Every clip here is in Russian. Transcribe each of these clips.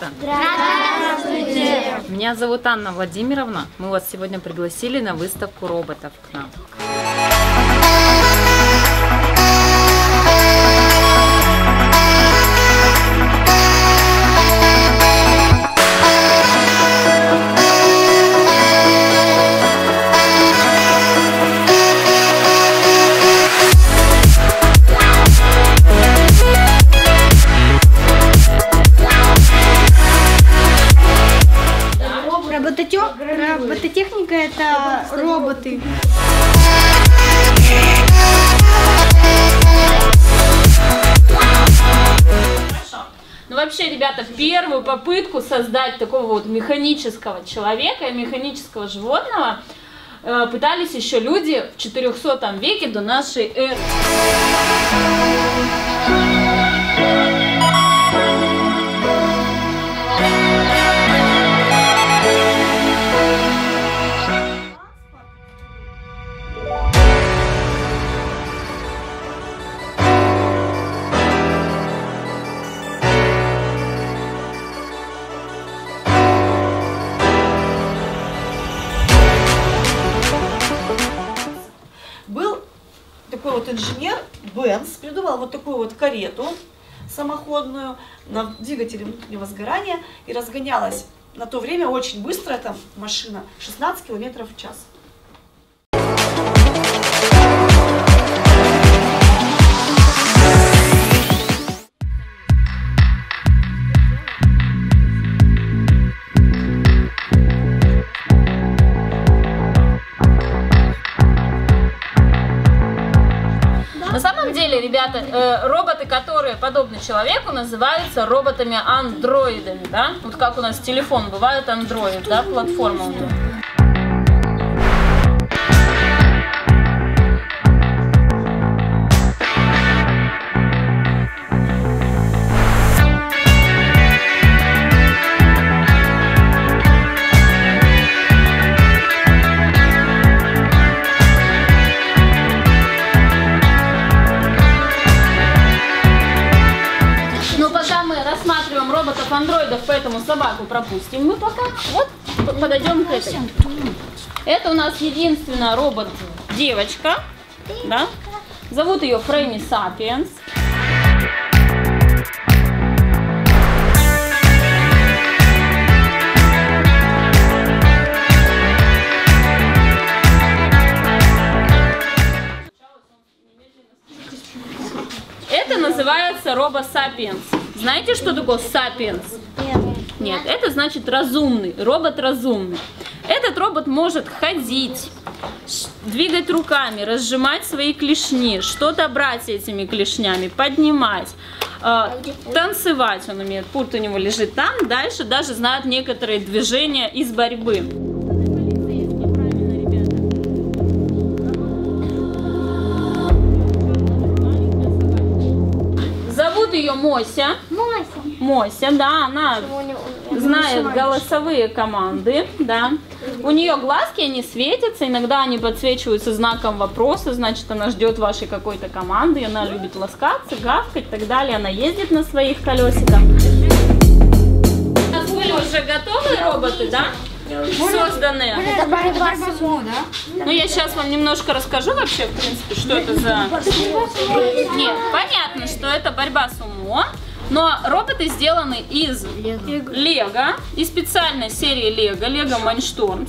ребята! Здравствуйте! Меня зовут Анна Владимировна. Мы вас сегодня пригласили на выставку роботов к нам. Робототехника это роботы. Хорошо. Ну вообще, ребята, первую попытку создать такого вот механического человека и механического животного э, пытались еще люди в 400 веке до нашей эры. Такой вот инженер Бенц, придумал вот такую вот карету самоходную на двигателе внутреннего сгорания и разгонялась на то время очень быстро эта машина, 16 километров в час. Которые подобны человеку, называются роботами-андроидами, да? Вот как у нас телефон бывает андроид, да, платформа у него. Этой. Это у нас единственная робот-девочка. Да? Зовут ее Фрейни Сапиенс. Это называется робосапиенс. Знаете, что такое сапиенс? Нет, это значит разумный, робот разумный. Этот робот может ходить, двигать руками, разжимать свои клешни, что-то брать этими клешнями, поднимать, э, танцевать он умеет. Пульт у него лежит там, дальше даже знает некоторые движения из борьбы. Зовут ее Мося. Мося, да, она знает голосовые команды, да. У нее глазки, они светятся, иногда они подсвечиваются знаком вопроса, значит, она ждет вашей какой-то команды, она любит ласкаться, гавкать и так далее. Она ездит на своих колесиках. Были уже готовые роботы, да? Созданные. Это борьба сумо, да? Ну, я сейчас вам немножко расскажу вообще, в принципе, что это за... Нет, понятно, что это борьба с умо, но роботы сделаны из Лего, из специальной серии Лего, Лего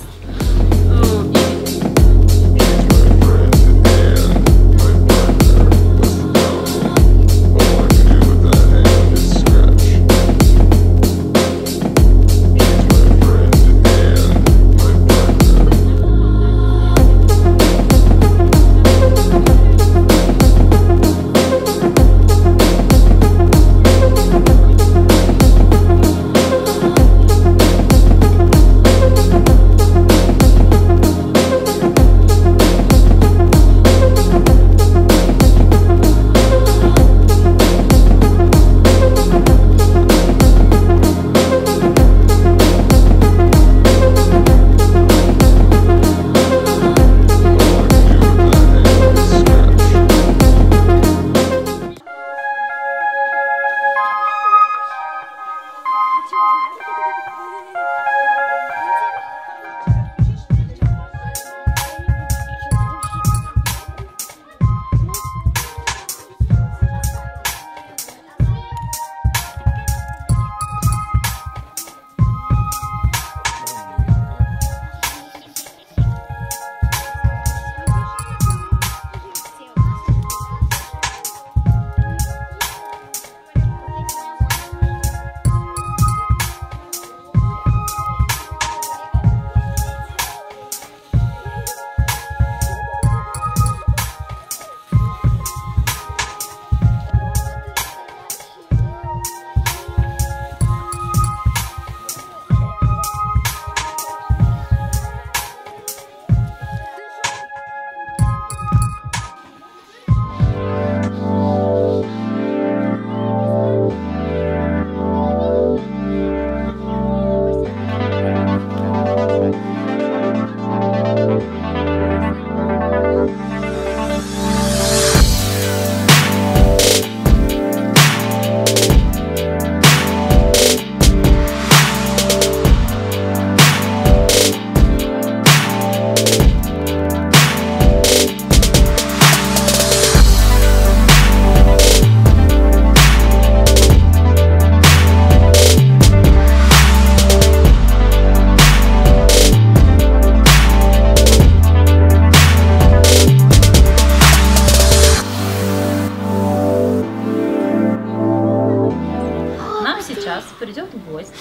час придет гость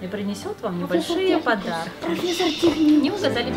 и принесет вам небольшие подарки. Не угадали.